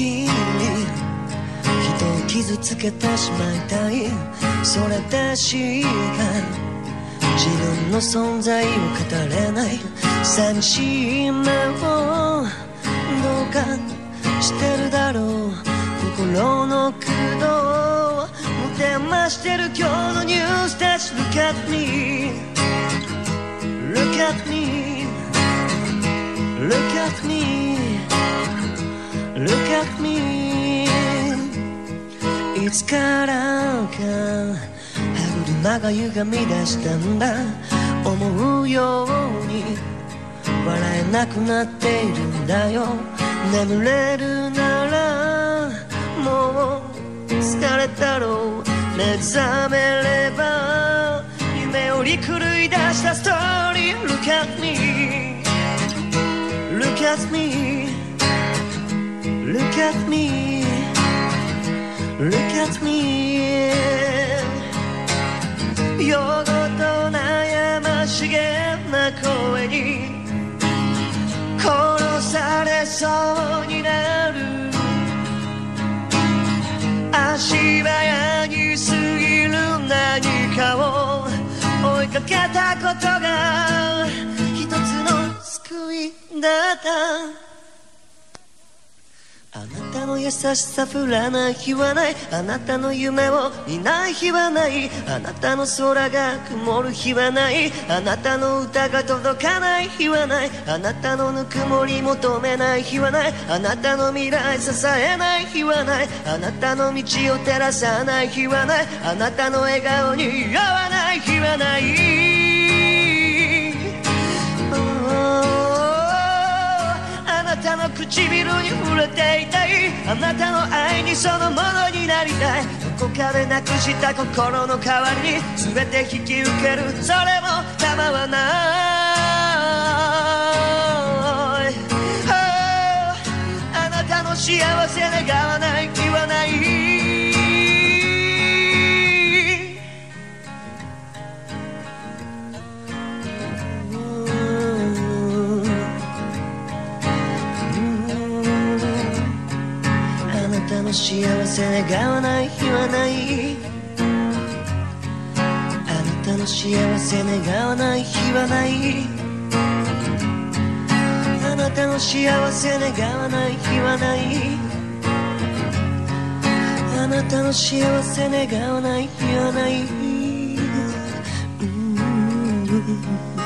人を傷つけてしまいたい。それでしか自分の存在を語れない。寂しい目をどうかしてるだろう。心の駆動。持てましてる今日のニュースたち Look at me Look at me Look at me Look at me. いつからか歯車が歪み出したんだ思うように笑えなくなっているんだよ眠れるならもう疲れたろう目覚めれば夢をり狂い出したストーリー Look at me. Look at me. Look at me. Look at me. 夜ごと悩ましげな声に殺されそうになる。足早に過ぎる何かを追いかけたことが一つの救いだった。たの優しさ降らない日はないあなたの夢を見ない日はない。あなたの空が曇る日はないあなたの歌が届かない。日はないあなたのぬくもり求めない日はない。あなたの未来支えない日はない。あなたの道を照らさない日はない。あなたの笑顔に合わない日はない。唇に触れていたい。あなたの愛にそのものになりたい。どこかでなくした心の代わりに全て引き受ける。それも構わない。幸せ願わない日はないあなたの幸せ願わない日はない。あなたの幸せ願わない日はない。あなたの幸せ願わない日はない。うん。